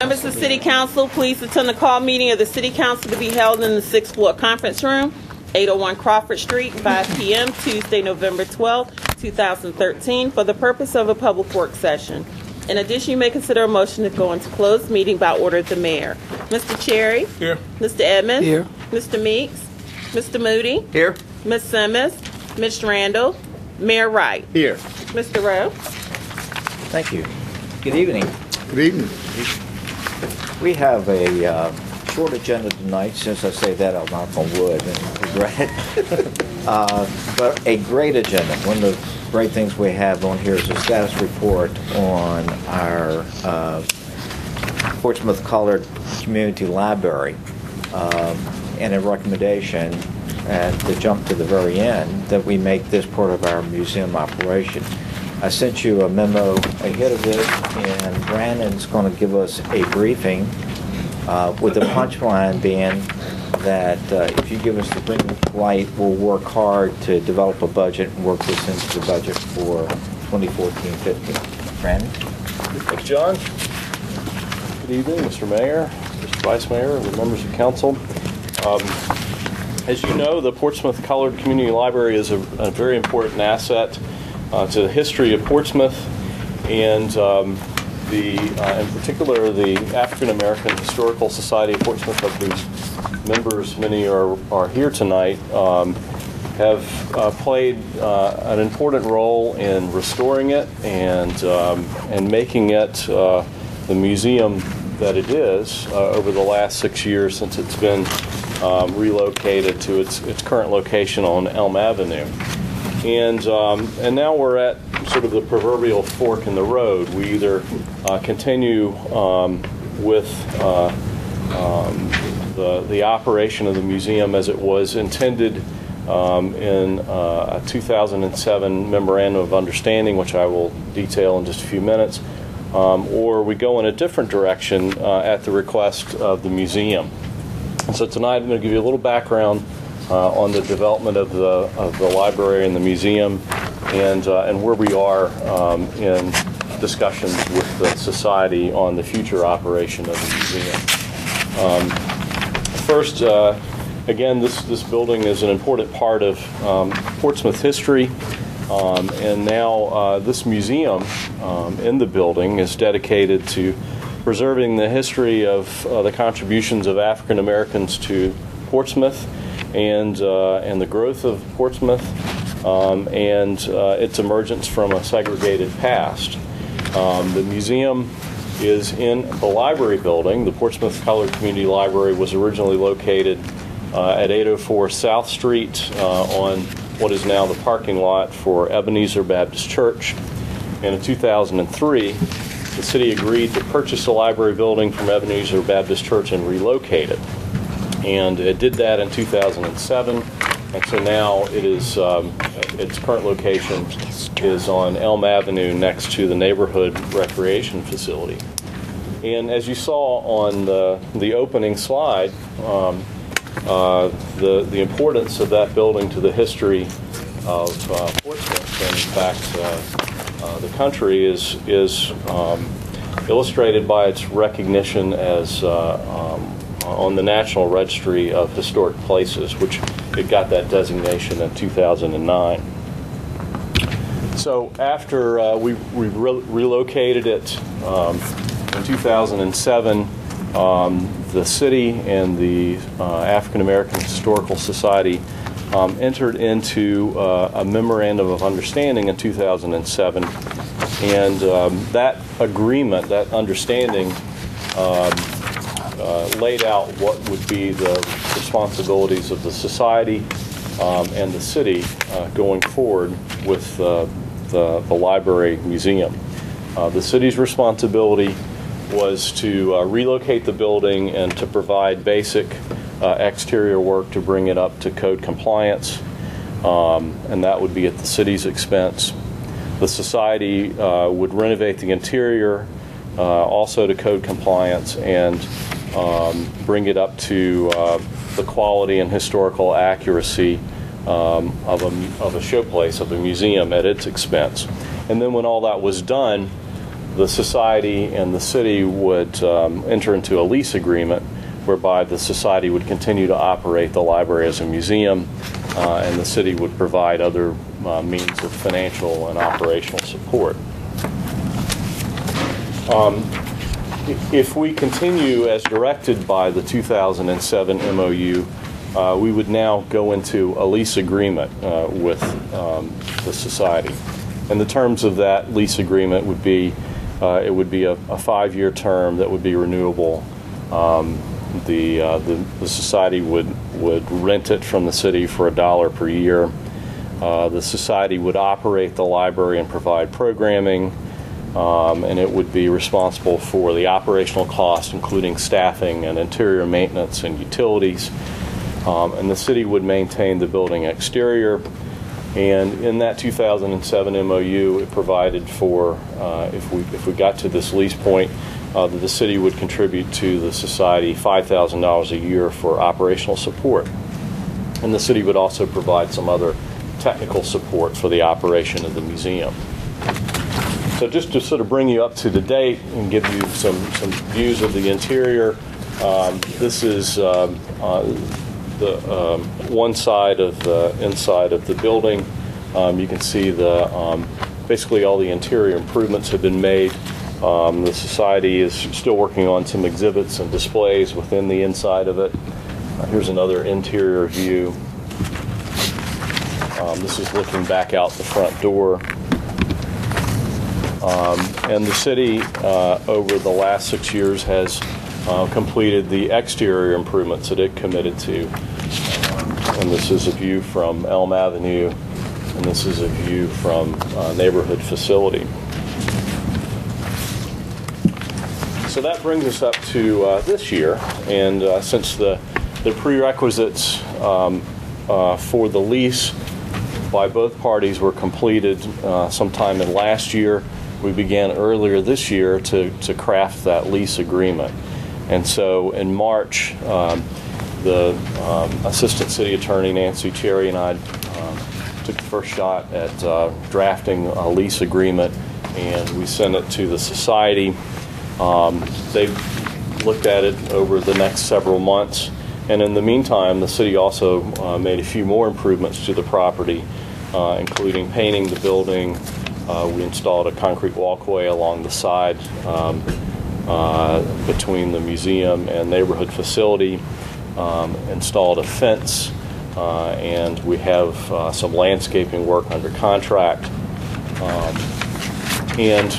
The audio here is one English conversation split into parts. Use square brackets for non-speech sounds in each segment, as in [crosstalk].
Members of City Council, please attend the call meeting of the City Council to be held in the sixth floor conference room, 801 Crawford Street, 5 p.m., Tuesday, November 12, 2013, for the purpose of a public work session. In addition, you may consider a motion to go into closed meeting by order of the mayor. Mr. Cherry? Here. Mr. Edmonds? Here. Mr. Meeks? Mr. Moody? Here. Ms. Simmons? Ms. Randall? Mayor Wright? Here. Mr. Rowe? Thank you. Good evening. Good evening. We have a uh, short agenda tonight. Since I say that, I'll knock on wood and regret it. [laughs] Uh, But a great agenda. One of the great things we have on here is a status report on our uh, Portsmouth Colored Community Library um, and a recommendation, and to jump to the very end, that we make this part of our museum operation. I sent you a memo ahead of this, and Brandon's going to give us a briefing uh, with the punchline being that uh, if you give us the green light, we'll work hard to develop a budget and work this into the budget for 2014-15. Brandon? Thanks, John. Good evening, Mr. Mayor, Mr. Vice Mayor, and members of council. Um, As you know, the Portsmouth Colored Community Library is a a very important asset uh, to the history of Portsmouth, and um, the, uh, in particular, the African American Historical Society of Portsmouth, of whose members, many are are here tonight, um, have uh, played uh, an important role in restoring it and um, and making it uh, the museum that it is uh, over the last six years since it's been um, relocated to its its current location on Elm Avenue. And um, and now we're at sort of the proverbial fork in the road. We either uh, continue um, with uh, um, the the operation of the museum as it was intended um, in uh, a 2007 memorandum of understanding, which I will detail in just a few minutes, um, or we go in a different direction uh, at the request of the museum. And so tonight I'm going to give you a little background uh, on the development of the of the library and the museum, and uh, and where we are um, in discussions with the society on the future operation of the museum. Um, first, uh, again, this this building is an important part of um, Portsmouth history. Um, and now uh, this museum um, in the building is dedicated to preserving the history of uh, the contributions of African Americans to Portsmouth and uh, and the growth of Portsmouth um, and uh, its emergence from a segregated past. Um, the museum is in the library building. The Portsmouth Colored Community Library was originally located uh, at 804 South Street uh, on what is now the parking lot for Ebenezer Baptist Church. And in 2003, the city agreed to purchase the library building from Ebenezer Baptist Church and relocate it. And it did that in 2007. And so now it is, um, its current location is on Elm Avenue next to the neighborhood recreation facility. And as you saw on the, the opening slide, um, uh, the, the importance of that building to the history of uh, Portsmouth and in fact uh, uh, the country is, is um, illustrated by its recognition as uh, um, on the National Registry of Historic Places, which it got that designation in 2009. So after uh, we, we re- relocated it um, in 2007, um, the city and the uh, African American Historical Society um, entered into uh, a memorandum of understanding in 2007, and um, that agreement, that understanding, um, uh, laid out what would be the responsibilities of the society um, and the city uh, going forward with uh, the, the library museum. Uh, the city's responsibility was to uh, relocate the building and to provide basic uh, exterior work to bring it up to code compliance, um, and that would be at the city's expense. The society would renovate the interior, also to code compliance, and um, bring it up to uh, the quality and historical accuracy um, of, a, of a showplace, of a museum at its expense. And then when all that was done, the society and the city would um, enter into a lease agreement whereby the society would continue to operate the library as a museum uh, and the city would provide other uh, means of financial and operational support. Um, If we continue as directed by the 2007 MOU, uh, we would now go into a lease agreement uh, with um, the society. And the terms of that lease agreement would be, uh, it would be a a five-year term that would be renewable. Um, The uh, the the society would would rent it from the city for a dollar per year. Uh, The society would operate the library and provide programming um, and it would be responsible for the operational costs, including staffing and interior maintenance and utilities. Um, and the city would maintain the building exterior. And in that 2007 MOU, it provided for, uh, if we if we got to this lease point, uh, that the city would contribute to the society $5,000 a year for operational support. And the city would also provide some other technical support for the operation of the museum. So just to sort of bring you up to the date and give you some, some views of the interior, um, this is um, uh, the um, one side of the inside of the building. Um, you can see the um, basically all the interior improvements have been made. Um, the society is still working on some exhibits and displays within the inside of it. Uh, here's another interior view. This is looking back out the front door. Um, and the city, uh, over the last six years, has uh, completed the exterior improvements that it committed to. Um, and this is a view from Elm Avenue, and this is a view from uh, neighborhood facility. So that brings us up to uh, this year, and uh, since the, the prerequisites um, uh, for the lease by both parties were completed sometime in last year, we began earlier this year to, to craft that lease agreement. And so in March, um, the um, Assistant City Attorney Nancy Cherry and I um, took the first shot at uh, drafting a lease agreement, and we sent it to the society. Um, they looked at it over the next several months, and in the meantime, the city also uh, made a few more improvements to the property, uh, including painting the building. Uh, we installed a concrete walkway along the side um, uh, between the museum and neighborhood facility, um, installed a fence, uh, and we have uh, some landscaping work under contract. Um, and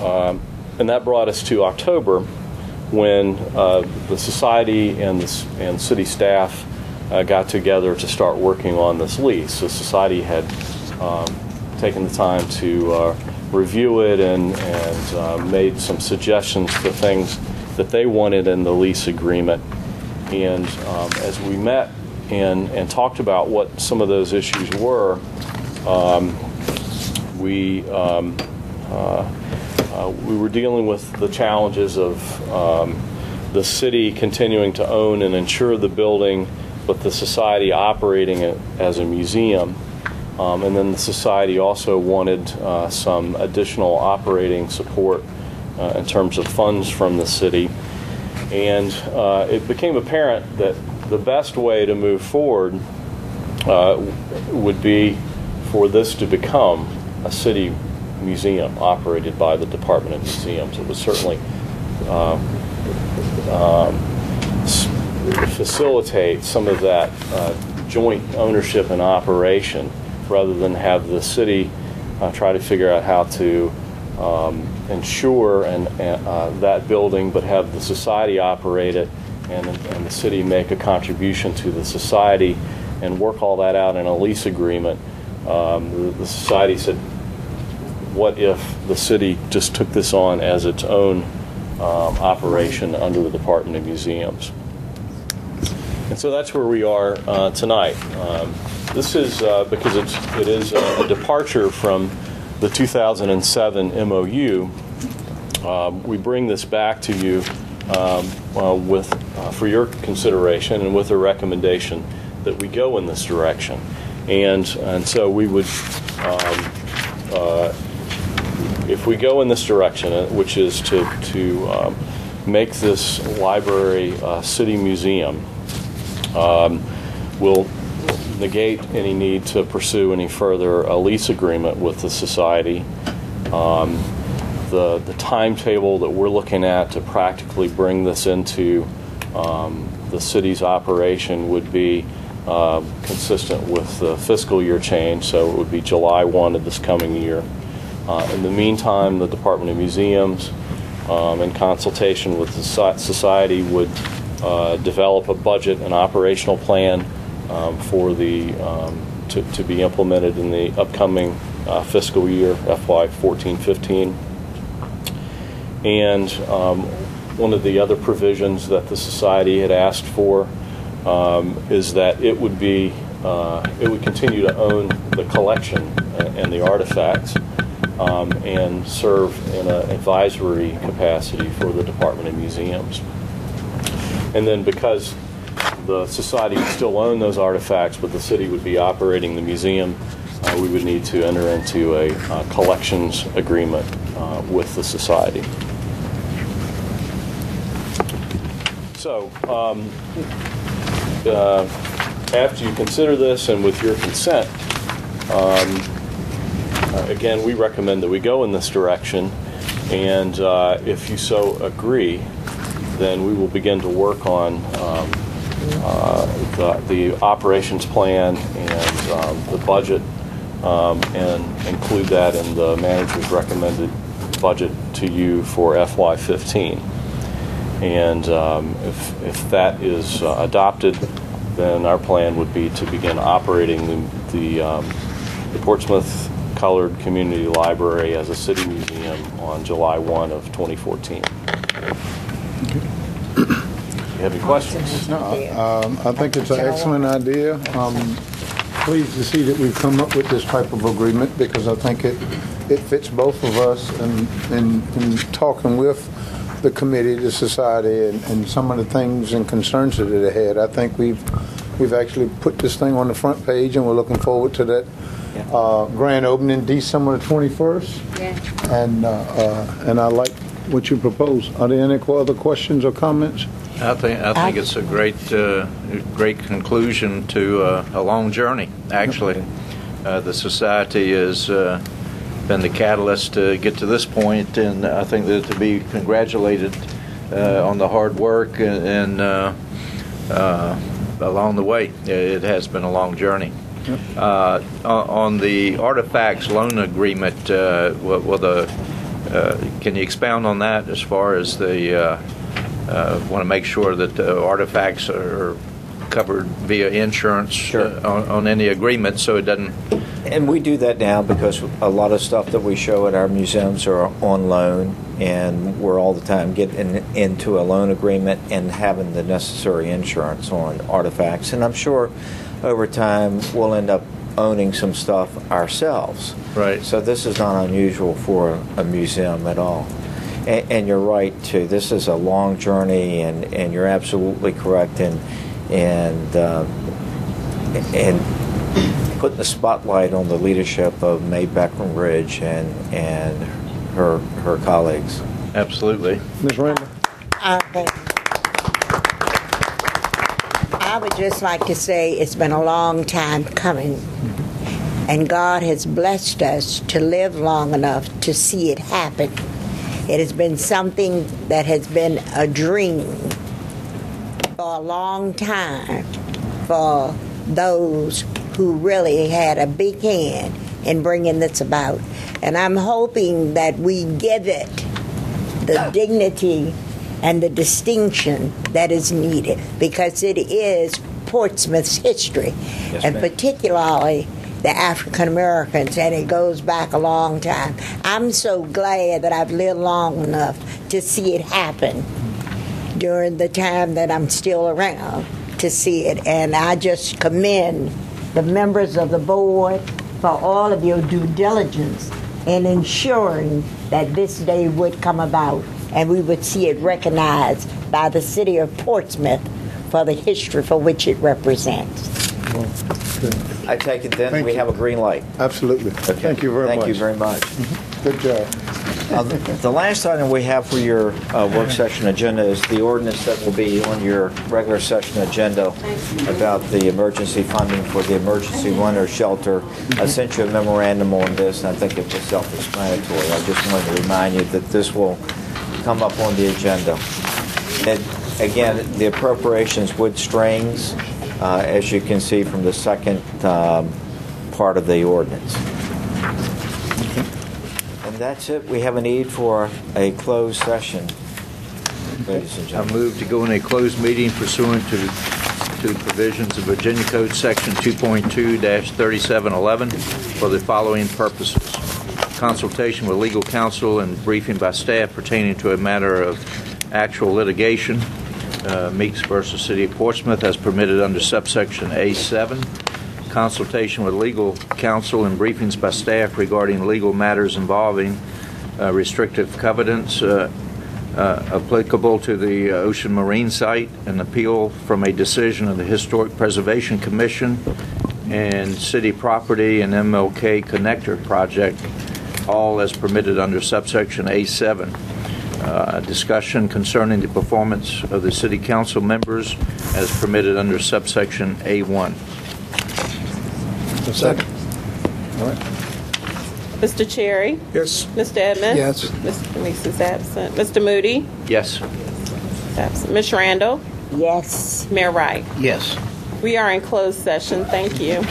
um, and that brought us to October when uh, the society and the, and city staff uh, got together to start working on this lease. The society had um, taken the time to uh, review it and, and uh, made some suggestions for things that they wanted in the lease agreement. And um, as we met and, and talked about what some of those issues were, um, we um, uh, uh, we were dealing with the challenges of um, the city continuing to own and insure the building, but the society operating it as a museum. Um, and then the society also wanted uh, some additional operating support uh, in terms of funds from the city. And uh, it became apparent that the best way to move forward uh, would be for this to become a city museum operated by the Department of Museums. It would certainly uh, um, facilitate some of that uh, joint ownership and operation rather than have the city uh, try to figure out how to um, ensure and, uh, that building, but have the society operate it and, and the city make a contribution to the society and work all that out in a lease agreement. Um, the, the society said, what if the city just took this on as its own um, operation under the Department of Museums? And so that's where we are uh, tonight. Um, this is uh, because it's, it is a departure from the 2007 MOU. Um, we bring this back to you um, uh, with, uh, for your consideration and with a recommendation that we go in this direction. And, and so we would um, uh, if we go in this direction, uh, which is to, to um, make this library a city museum, um, will negate any need to pursue any further a lease agreement with the society. Um, the, the timetable that we're looking at to practically bring this into um, the city's operation would be uh, consistent with the fiscal year change, so it would be July 1 of this coming year. Uh, in the meantime, the Department of Museums, um, in consultation with the society, would uh, develop a budget and operational plan um, for the um, to, to be implemented in the upcoming uh, fiscal year, FY 14-15. And um, one of the other provisions that the society had asked for um, is that it would be, uh, it would continue to own the collection and and the artifacts um, and serve in an advisory capacity for the Department of Museums. And then because the society would still own those artifacts, but the city would be operating the museum, uh, we would need to enter into a uh, collections agreement uh, with the society. So, um, uh, after you consider this and with your consent, um, uh, again, we recommend that we go in this direction. And uh, if you so agree, then we will begin to work on um, uh, the, the operations plan and um, the budget um, and include that in the manager's recommended budget to you for FY15. And um, if, if that is uh, adopted, then our plan would be to begin operating the, the, um, the Portsmouth Colored Community Library as a city museum on July 1 of 2014. You have any questions? No, um, I think it's an excellent idea. Um, Pleased to see that we've come up with this type of agreement because I think it, it fits both of us and, in and talking with the committee, the society, and, and some of the things and concerns that it had. I think we've, we've actually put this thing on the front page and we're looking forward to that uh, grand opening December the 21st. Yeah. And, uh, uh, and I like what you propose. Are there any other questions or comments? I think I think it's a great uh, great conclusion to uh, a long journey. Actually, uh, the society has uh, been the catalyst to get to this point, and I think that to be congratulated uh, on the hard work and, and uh, uh, along the way. It has been a long journey. Uh, on on the artifacts loan agreement, uh, what, what the can you expound on that as far as the uh, uh, want to make sure that the artifacts are covered via insurance Sure. uh, on, on any agreement, so it doesn't. And we do that now because a lot of stuff that we show at our museums are on loan, and we're all the time getting into a loan agreement and having the necessary insurance on artifacts. And I'm sure over time we'll end up owning some stuff ourselves. Right. So this is not unusual for a museum at all. And, and you're right too. This is a long journey, and, and you're absolutely correct. And and uh, and putting the spotlight on the leadership of Mae Breckenridge and and her her colleagues. Absolutely. Ms. Randall? Okay. I would just like to say it's been a long time coming. And God has blessed us to live long enough to see it happen. It has been something that has been a dream for a long time for those who really had a big hand in bringing this about. And I'm hoping that we give it the dignity and the distinction that is needed because it is Portsmouth's history, Yes, and particularly the African Americans, and it goes back a long time. I'm so glad that I've lived long enough to see it happen during the time that I'm still around to see it, and I just commend the members of the board for all of your due diligence in ensuring that this day would come about and we would see it recognized by the city of Portsmouth for the history for which it represents. I take it then Thank we you. have a green light. Absolutely. Thank you very Thank much. Thank you very much. Good job. Uh, The last item we have for your uh, work session agenda is the ordinance that will be on your regular session agenda about the emergency funding for the emergency winter shelter. I sent you a memorandum on this, and I think it was self-explanatory. I just wanted to remind you that this will come up on the agenda. Again, the appropriations with strings, uh, as you can see from the second um, part of the ordinance. And that's it. We have a need for a closed session, ladies and I move to go in a closed meeting pursuant to to provisions of Virginia Code Section 2.2-3711 for the following purposes. Consultation with legal counsel and briefing by staff pertaining to a matter of actual litigation, uh, Meeks versus City of Portsmouth, as permitted under subsection A7. Consultation with legal counsel and briefings by staff regarding legal matters involving uh, restrictive covenants, uh, uh, applicable to the Ocean Marine Site, an appeal from a decision of the Historic Preservation Commission, and city property and MLK Connector Project, all as permitted under subsection A7. Uh, Discussion concerning the performance of the city council members as permitted under subsection A1. Second. All right. Mr. Cherry? Yes. Mr. Edmonds? Yes. Mr. Meeks is absent. Mr. Moody? Yes. Absent. Ms. Randall? Yes. Mayor Wright? Yes. We are in closed session. Thank you.